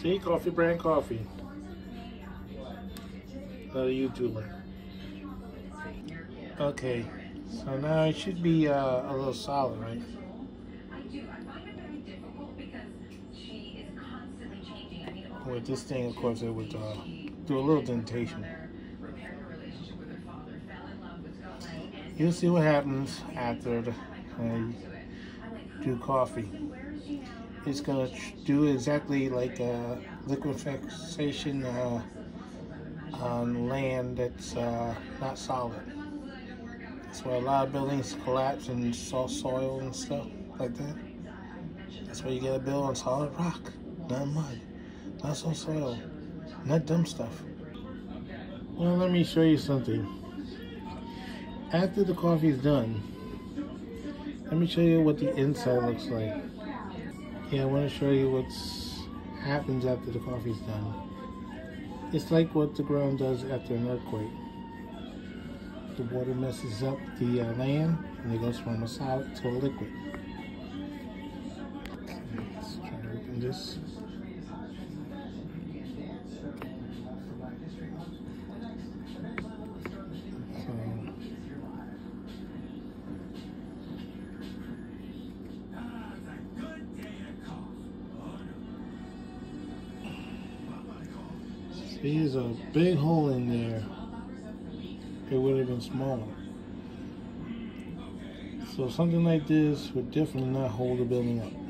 See, Coffee Brand Coffee. Another YouTuber. Okay, so now it should be uh, a little solid, right? With this thing, of course, it would uh, do a little dentation. You'll see what happens after the, I do coffee. It's gonna do exactly like a liquefaction uh, on land that's uh, not solid. That's why a lot of buildings collapse in soft soil and stuff like that. That's why you gotta build on solid rock, not mud, not soft soil, not dumb stuff. Well, let me show you something. After the coffee is done, let me show you what the inside looks like. Yeah, I want to show you what happens after the coffee's done. It's like what the ground does after an earthquake. The water messes up the uh, land and it goes from a solid to a liquid. Let's try to open this. There's a big hole in there. It would have been smaller. So something like this would definitely not hold the building up.